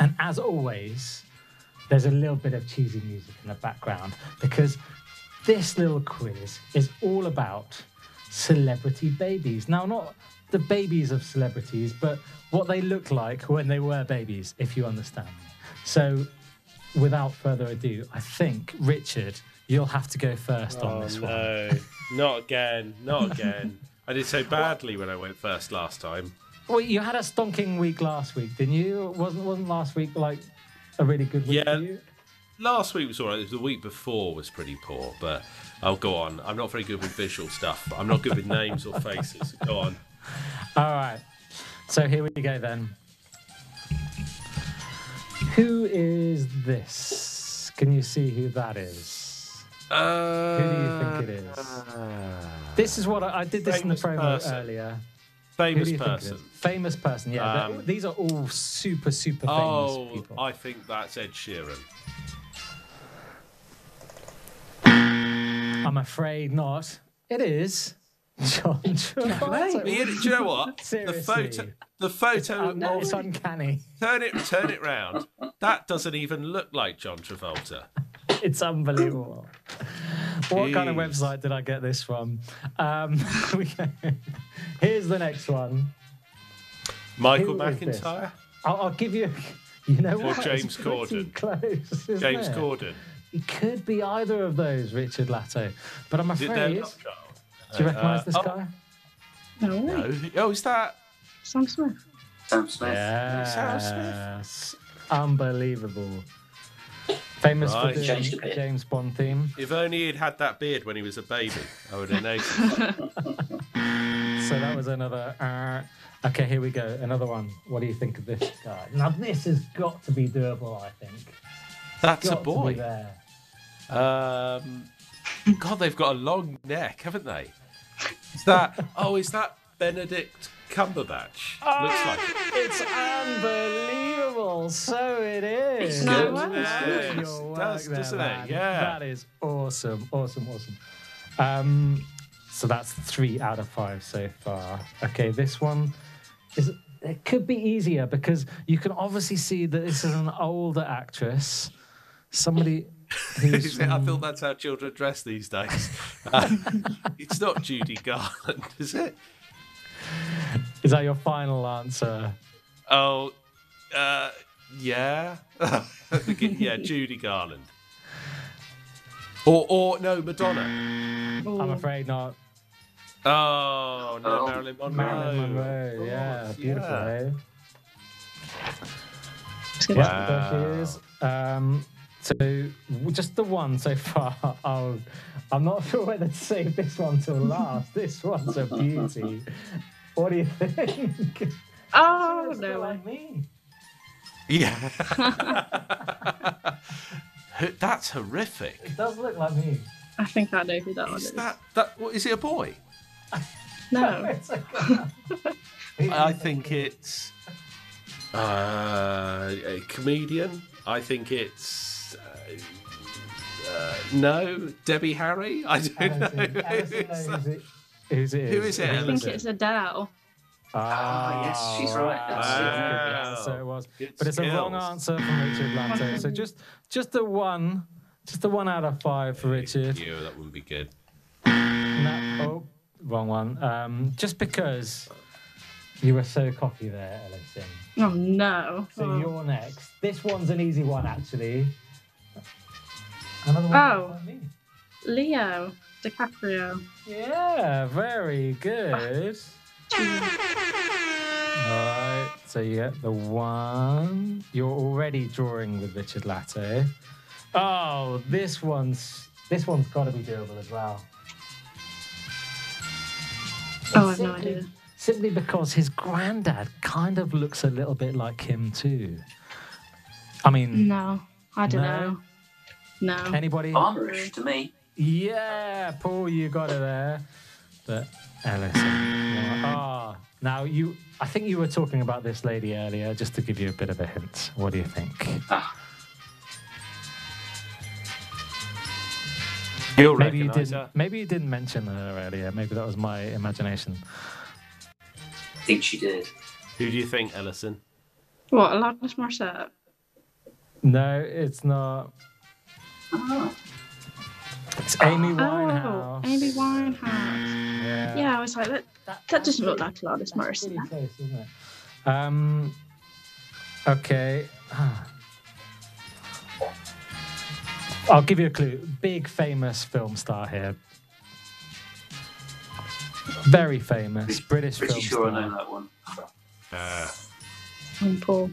And as always, there's a little bit of cheesy music in the background because this little quiz is all about celebrity babies. Now, not the babies of celebrities, but what they look like when they were babies, if you understand. So, without further ado, I think, Richard, you'll have to go first on Oh this one. no, not again, not again. I did so badly when I went first last time. Well, you had a stonking week last week, didn't you? Wasn't wasn't last week like a really good week Yeah. for you? Last week was alright. The week before was pretty poor, but I'll go on. I'm not very good with visual stuff. I'm not good with names or faces. Go on. All right. So here we go then. Who is this? Can you see who that is? Uh, Who do you think it is? This is what I, I did this in the promo person. earlier. Famous person. Famous person, yeah. Um, these are all super, super famous Oh, people. I think that's Ed Sheeran. I'm afraid not. It is John Travolta. Do you know what? The Seriously. photo, the photo Um, no, it's of uncanny. turn it, turn it round. That doesn't even look like John Travolta. It's unbelievable. What kind of website did I get this from? Um, here's the next one. Michael Who is this? McIntyre, I'll, I'll give you. You know what? Or what? James It's Corden. Close, isn't James it? Corden. It could be either of those, Richard Latto. But I'm Is it their afraid. love? Do you recognise Uh, this oh, guy? No, No. Oh, is that? Sam Smith. Sam Smith. Sam Yes. Unbelievable. Famous Right. for the Changed. James Bond theme. If only he'd had that beard when he was a baby, I would have noticed. So that was another. Uh, okay, here we go. Another one. What do you think of this guy? Now this has got to be doable. I think. That's a Got to be boy. there. Um, God, they've got a long neck, haven't they? Is that? Oh, is that Benedict Cumberbatch? Looks like it. It's unbelievable. So it is. No Good way. work, Yes, your it work does, there, doesn't it? man. Yeah. That is awesome. Awesome. Awesome. Um, so that's three out of five so far. Okay, this one is. It could be easier because you can obviously see that this is an older actress. Somebody who's. I feel that's how children dress these days. Uh, it's not Judy Garland, is it? Is that your final answer? Oh, uh, yeah. yeah, Judy Garland. Or, or no, Madonna. I'm afraid not. Oh no, Oh. Marilyn Monroe. Marilyn Monroe. Of Yeah, beautiful. yeah. eh? It's good. There she is. Um, so just the one so far. Oh, I'm not sure whether to save this one till last. this one's a beauty. What do you think? Oh, Looks no like me. Yeah. That's horrific. It does look like me. I think I know who that one Is is. that that? What, is it a boy? No. It's a girl. I think it's uh, a comedian. I think it's uh, uh, no Debbie Harry. I don't know. Alison, Alison knows it, who's it is. Who is it, I think Alison? it's Adele. Ah, yes, she's right. Wow. Wow. So it was, Good but it's a wrong skills. answer from Richard Lanto. So just, just a one, just a one out of five for Richard. You, that wouldn't be good. No, oh, wrong one. Um, just because you were so cocky there, Alison. Oh no. So Oh. you're next. This one's an easy one, actually. Another one. Oh. like me. Leo DiCaprio. Yeah, very good. All right, so you get the one. You're already drawing with Richard Latte. Oh, this one's this one's got to be doable as well. Oh, I have no idea. Simply because his granddad kind of looks a little bit like him too. I mean, No, I don't No? know. No. anybody? Farmerish to me. Yeah, Paul, you got it there. But Ellison. Ah, now you. I think you were talking about this lady earlier, just to give you a bit of a hint. What do you think? Ah, You'll Maybe you didn't. her. Maybe you didn't mention her earlier. Maybe that was my imagination. I think she did. Who do you think, Ellison? What, Alanis Morissette? No, it's not. Oh. It's Amy Oh, Winehouse. Amy Winehouse. Yeah. Yeah, I was like, that, that doesn't look like Alanis That's pretty Morissette. close, isn't it? Um. Okay. I'll give you a clue. Big famous film star here. Very famous British Pretty film sure I star. know that one. Uh, Um, Paul.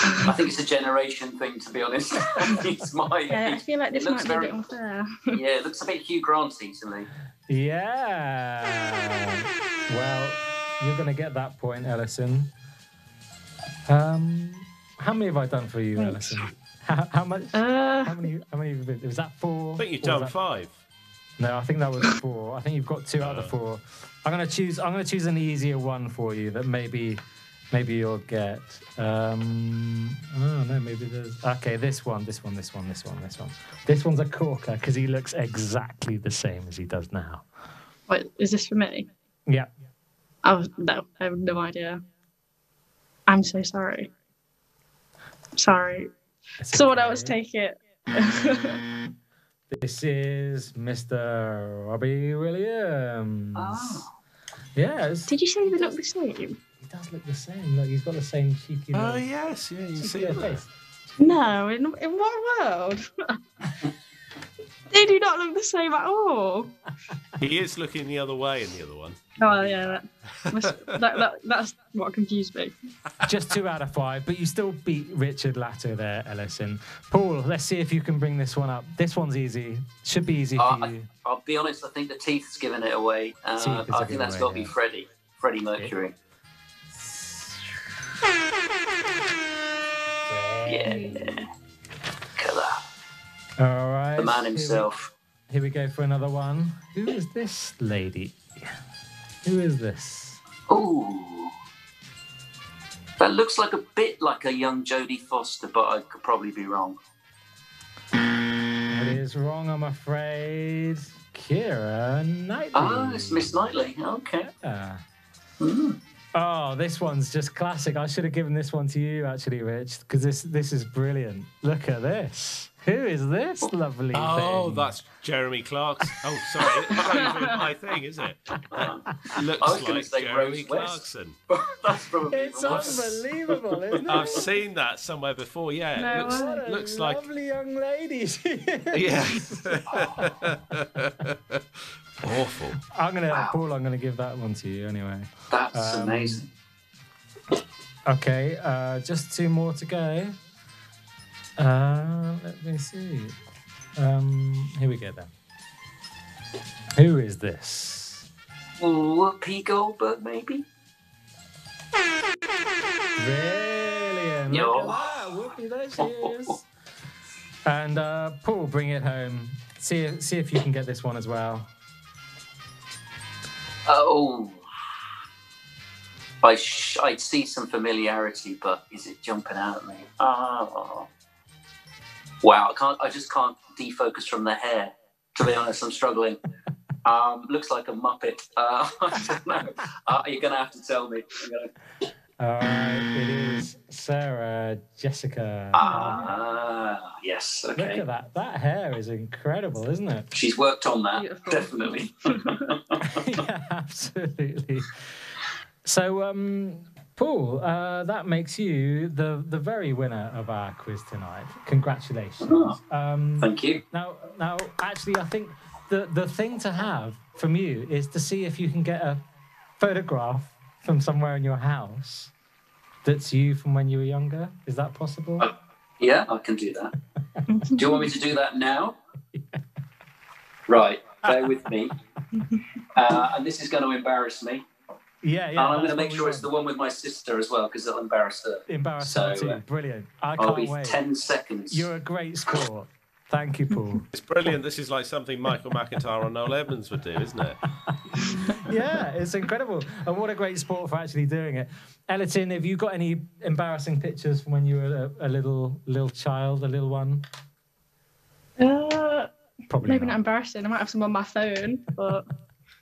I think it's a generation thing, to be honest. it's my Yeah, I feel like It this looks might be very- a bit unfair. Yeah, it looks a bit Hugh Granty to me. Yeah. Well, you're going to get that point, Ellison. Um, how many have I done for you, Thanks. Ellison? How, how much? Uh, How many? How many? Have been? Was that four? I think you've done that- five. No, I think that was four. I think you've got two out of the four. I'm gonna choose. I'm gonna choose an easier one for you that maybe, maybe you'll get. Um, oh no, maybe there's. Okay, this one, this one, this one, this one, this one. This one's a corker because he looks exactly the same as he does now. wait, is this for me? Yeah. Oh, no, I have no idea. I'm so sorry. Sorry. it's Someone okay. else take it. This is Mr. Robbie Williams. Oh. Yes, Did you say they look the same? He does look the same. Look, he's got the same cheeky. Oh, little- yes, yeah, you see little that. face. No, in, in what world? they do not look the same at all. He is looking the other way in the other one. Oh, yeah, that, must- that, that, that's what confused me. Just two out of five, but you still beat Richard Latter there, Ellison. Paul, let's see if you can bring this one up. This one's easy. Should be easy for Uh, you. I'll be honest, I think the teeth's given it away. Uh, Teeth is a I think that's got to be yeah. Freddie. Freddie Mercury. Yeah. At that. All right. The man here we- himself. Here we go for another one. Who is this lady? Who is this? Ooh. That looks like a bit like a young Jodie Foster, but I could probably be wrong. It is wrong, I'm afraid. Keira Knightley. Ah, it's Miss Knightley. Okay. Yeah. Mm. Oh, this one's just classic. I should have given this one to you, actually, Rich, because this this is brilliant. Look at this. Who is this lovely Oh, thing? that's Jeremy Clarkson. Oh, sorry, it's not even my thing, is it? Looks I was like say Jeremy Rose West. Clarkson. that's probably It's unbelievable, isn't it? I've seen that somewhere before. Yeah, No looks. What a looks like lovely young lady. she is. yeah. Awful. I'm gonna, Wow. Paul. I'm gonna give that one to you anyway. That's Um, amazing. Okay, uh, just two more to go. Uh, let me see. Um, here we go then. Who is this? Whoopi Goldberg, maybe? Brilliant. Yo. Look at that. Whoopie, there she is. And uh, Paul, bring it home. See, see if you can get this one as well. Oh. I sh- I see some familiarity, but is it jumping out at me? Oh. Wow, I can't. I just can't defocus from the hair. To be honest, I'm struggling. Um, looks like a muppet. Uh, I don't know. Uh, you're gonna have to tell me. Gonna- All right, it is Sarah Jessica. Ah, yes. Okay. Look Okay. at that. That hair is incredible, isn't it? She's worked on that, Beautiful. definitely. yeah, absolutely. So, um, Paul, uh, that makes you the the very winner of our quiz tonight. Congratulations. Oh. Um, Thank you. now, now, actually, I think the the thing to have from you is to see if you can get a photograph from somewhere in your house that's you from when you were younger. Is that possible? Uh, Yeah, I can do that. do you want me to do that now? Right, bear with me. Uh, and this is going to embarrass me. yeah, yeah. and I'm going to make sure it's the one with my sister as well, because it'll embarrass her. embarrass so, her too. uh, Brilliant. I I'll can't be wait. 10 seconds. You're a great sport. Thank you, Paul. It's brilliant. This is like something Michael McIntyre or Noel Edmonds would do, isn't it? Yeah, it's incredible. And what a great sport for actually doing it. Ellington, have you got any embarrassing pictures from when you were a, a little little child, a little one? Uh, Probably Maybe not not. embarrassing. I might have some on my phone, but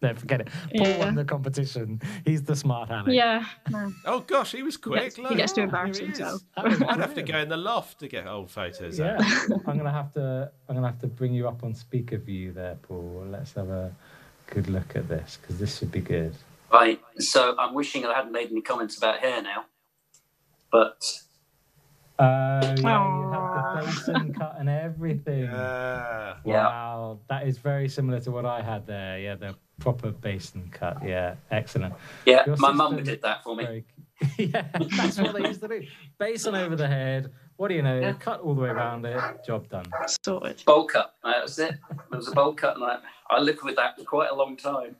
No, forget it. Paul Yeah. won the competition. He's the smart aleck. yeah, no. Oh gosh, he was He quick. gets, he gets to Oh, embarrass here he is. himself. I'd have to go in the loft to get old photos. Yeah, out. I'm gonna have to. I'm gonna have to bring you up on speaker view there, Paul. Let's have a good look at this because this should be good. Right. So I'm wishing I hadn't made any comments about hair now. But Oh yeah, you have the basin cut and everything. Yeah. Yeah. Wow, that is very similar to what I had there. Yeah, the proper basin cut. Yeah, excellent. yeah, Your my mum did that for me. Very- yeah, that's what they used to do. Basin over the head. What do you know? Yeah. Cut all the way around it. Job done. Sorted. Bowl cut. That was it. It was a bowl cut, and I, I lived with that for quite a long time.